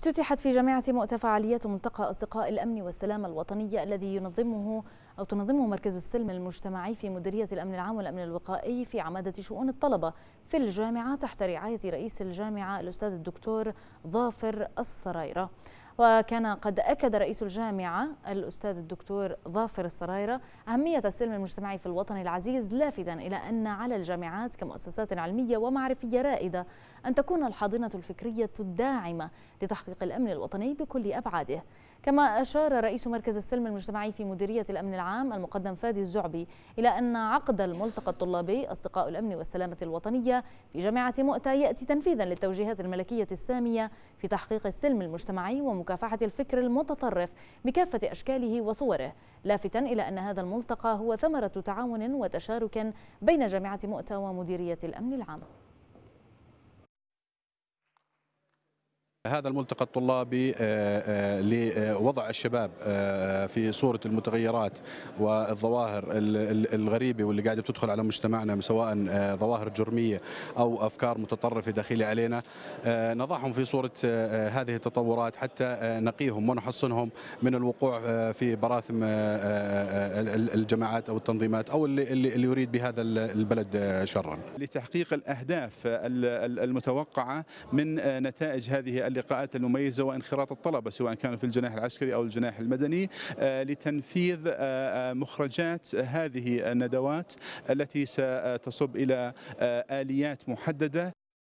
افتتحت في جامعة مؤتة فعاليات ملتقى أصدقاء الأمن والسلامة الوطنية الذي ينظمه أو تنظمه مركز السلم المجتمعي في مديرية الأمن العام والأمن الوقائي في عمادة شؤون الطلبة في الجامعة تحت رعاية رئيس الجامعة الأستاذ الدكتور ظافر السرايرة. وكان قد أكد رئيس الجامعة الأستاذ الدكتور ظافر السرايرة أهمية السلم المجتمعي في الوطن العزيز لافتا إلى أن على الجامعات كمؤسسات علمية ومعرفية رائدة أن تكون الحاضنة الفكرية الداعمة لتحقيق الأمن الوطني بكل أبعاده. كما أشار رئيس مركز السلم المجتمعي في مديرية الأمن العام المقدم فادي الزعبي إلى أن عقد الملتقى الطلابي أصدقاء الأمن والسلامة الوطنية في جامعة مؤتة يأتي تنفيذا للتوجيهات الملكية السامية في تحقيق السلم المجتمعي ومكافحة الفكر المتطرف بكافة أشكاله وصوره لافتا إلى أن هذا الملتقى هو ثمرة تعاون وتشارك بين جامعة مؤتة ومديرية الأمن العام. هذا الملتقى الطلابي لوضع الشباب في صورة المتغيرات والظواهر الغريبة واللي قاعدة تدخل على مجتمعنا سواء ظواهر جرمية أو أفكار متطرفة داخلة علينا. نضعهم في صورة هذه التطورات حتى نقيهم ونحصنهم من الوقوع في براثم الجماعات أو التنظيمات أو اللي, اللي يريد بهذا البلد شرا. لتحقيق الأهداف المتوقعة من نتائج هذه اللقاءات المميزة وانخراط الطلبة سواء كانوا في الجناح العسكري أو الجناح المدني لتنفيذ مخرجات هذه الندوات التي ستصب إلى آليات محددة.